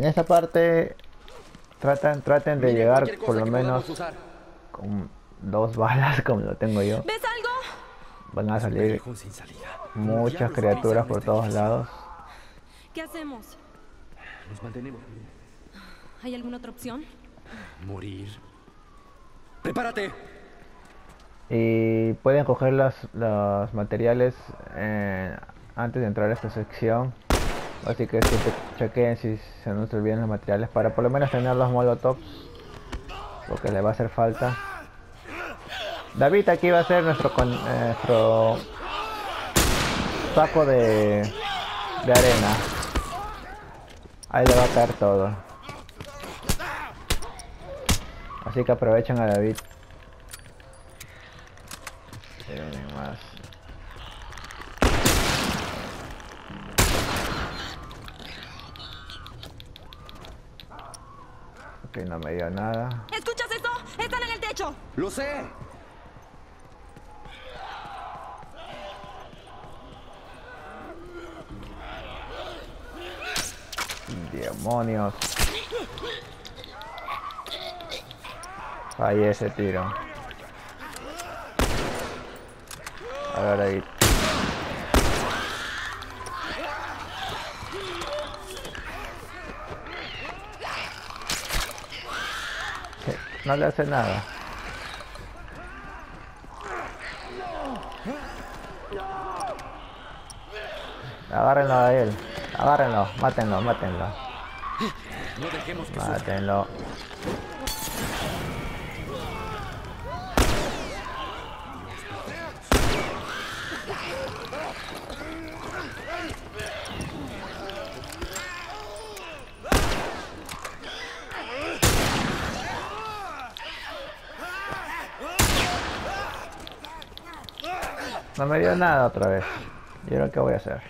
En esa parte traten, traten de llegar por lo menos con dos balas como lo tengo yo. ¿Ves algo? Van a salir muchas criaturas por todos lados. ¿Qué hacemos? Nos mantenemos. ¿Hay alguna otra opción? Morir. ¡Prepárate! Y pueden coger las, los materiales eh, antes de entrar a esta sección. Así que siempre chequeen si se nos olvidan los materiales para por lo menos tener los molotovs. Porque le va a hacer falta. David aquí va a ser nuestro, con, eh, nuestro saco de, de arena. Ahí le va a caer todo. Así que aprovechen a David. Más. Ok, no me dio nada. ¿Escuchas eso? ¡Están en el techo! ¡Lo sé! Demonios. Fallé ese tiro. A ver ahí. No le hace nada. Agárrenlo a él. Agárrenlo. Mátenlo, mátenlo. Mátenlo. No me dio nada otra vez. ¿Y ahora qué voy a hacer?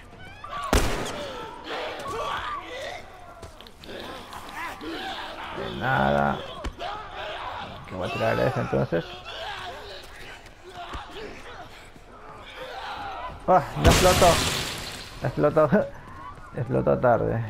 De nada. Que voy a tirar ese entonces. ¡Ah! ¡Ya explotó! Explotó. Explotó tarde.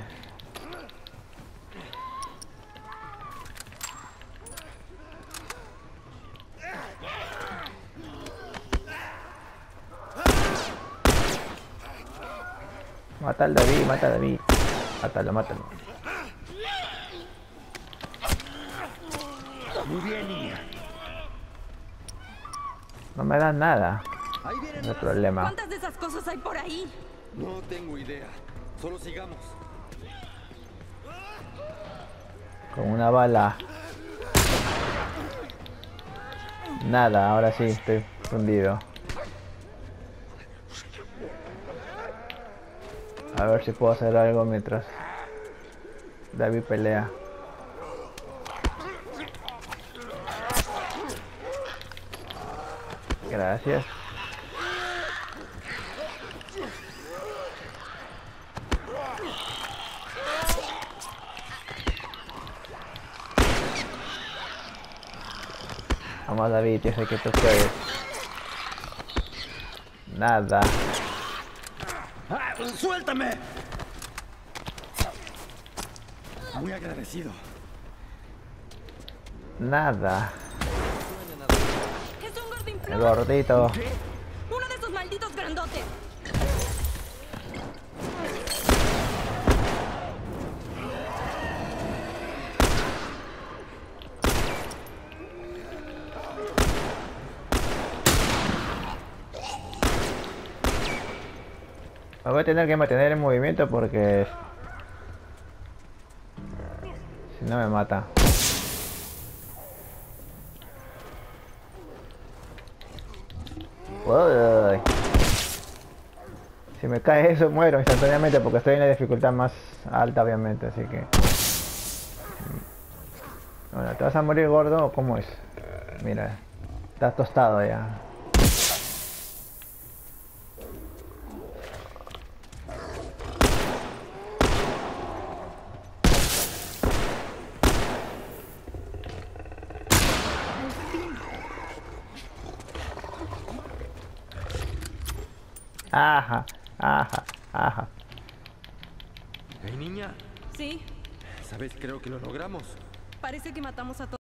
Mata al David, mata al David. Mátalo, mátalo. Muy bien, niña. No me dan nada. No hay problema. ¿Cuántas de esas cosas hay por ahí? No tengo idea. Solo sigamos. Con una bala. Nada, ahora sí, estoy fundido. A ver si puedo hacer algo mientras David pelea. Gracias. Vamos David, yo sé que tú puedes. Nada. ¡Ah! ¡Suéltame! Muy agradecido. Nada. ¡Es un gordito. ¡Uno de esos malditos grandotes! Voy a tener que mantener en movimiento porque... Si no me mata. Uy. Si me cae eso muero instantáneamente porque estoy en la dificultad más alta obviamente, así que... Bueno, ¿te vas a morir gordo o cómo es? Mira, estás tostado ya. Ajá, ajá, ajá. Hey, niña. Sí, vez creo que lo logramos. Parece que matamos a todos.